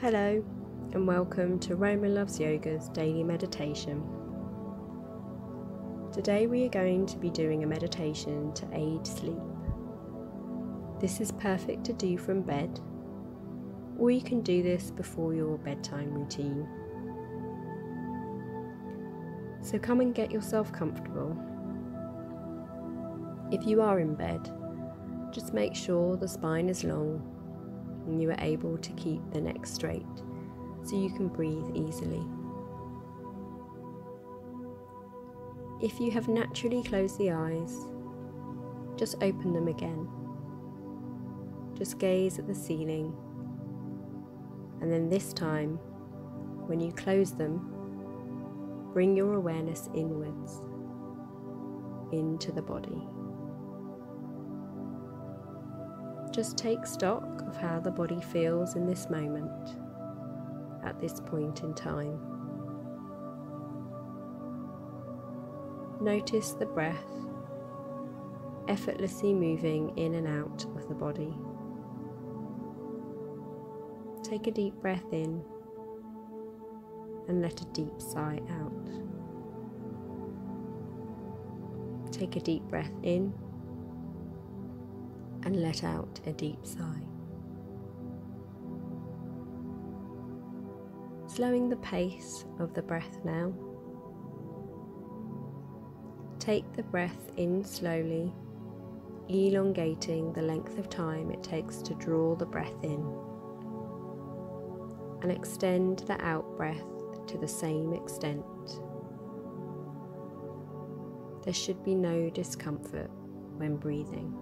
Hello, and welcome to Roma Loves Yoga's daily meditation. Today we are going to be doing a meditation to aid sleep. This is perfect to do from bed, or you can do this before your bedtime routine. So come and get yourself comfortable. If you are in bed, just make sure the spine is long and you are able to keep the neck straight so you can breathe easily. If you have naturally closed the eyes, just open them again. Just gaze at the ceiling, and then this time, when you close them, bring your awareness inwards into the body. Just take stock of how the body feels in this moment, at this point in time. Notice the breath effortlessly moving in and out of the body. Take a deep breath in and let a deep sigh out. Take a deep breath in and let out a deep sigh. Slowing the pace of the breath now. Take the breath in slowly, elongating the length of time it takes to draw the breath in, and extend the out breath to the same extent. There should be no discomfort when breathing.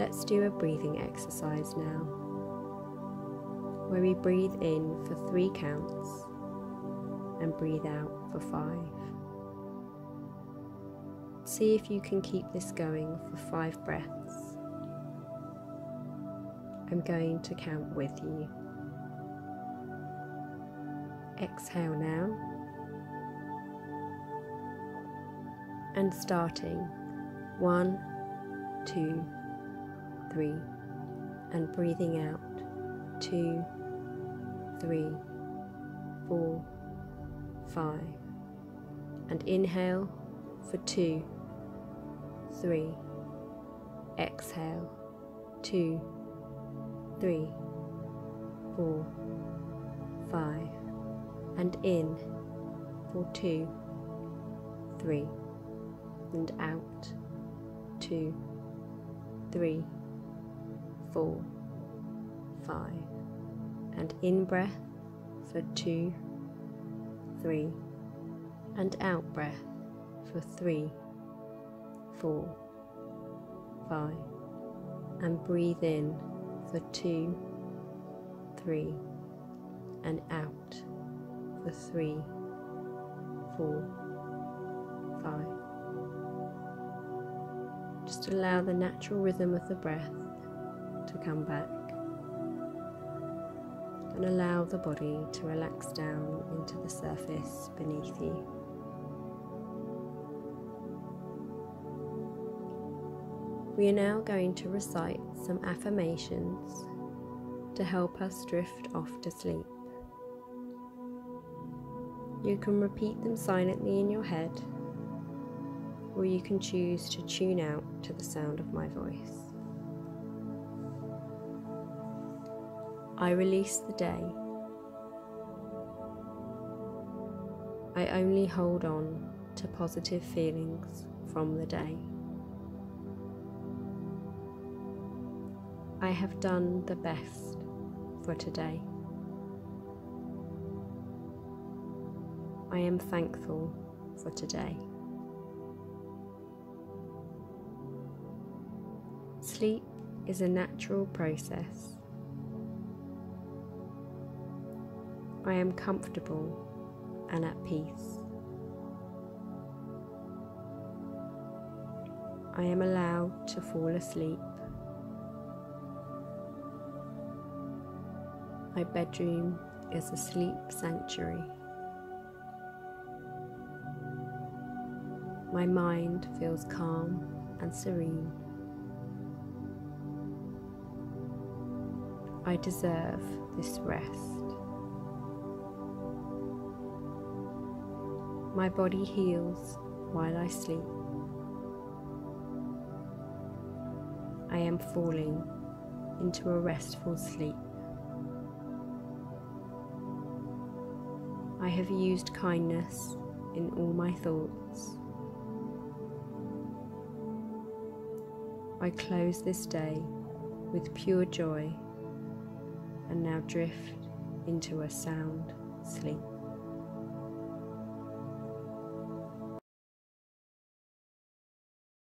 Let's do a breathing exercise now, where we breathe in for three counts and breathe out for five. See if you can keep this going for five breaths. I'm going to count with you. Exhale now. And starting one, two, three, and breathing out. Two, three, four, five, and inhale for two, three, exhale two, three, four, five, and in for two, three, and out two, three, four, five, and in breath for two, three, and out breath for three, four, five, and breathe in for two, three, and out for three, four, five. Just allow the natural rhythm of the breath to come back and allow the body to relax down into the surface beneath you. We are now going to recite some affirmations to help us drift off to sleep. You can repeat them silently in your head, or you can choose to tune out to the sound of my voice. I release the day. I only hold on to positive feelings from the day. I have done the best for today. I am thankful for today. Sleep is a natural process. I am comfortable and at peace. I am allowed to fall asleep. My bedroom is a sleep sanctuary. My mind feels calm and serene. I deserve this rest. My body heals while I sleep. I am falling into a restful sleep. I have used kindness in all my thoughts. I close this day with pure joy and now drift into a sound sleep.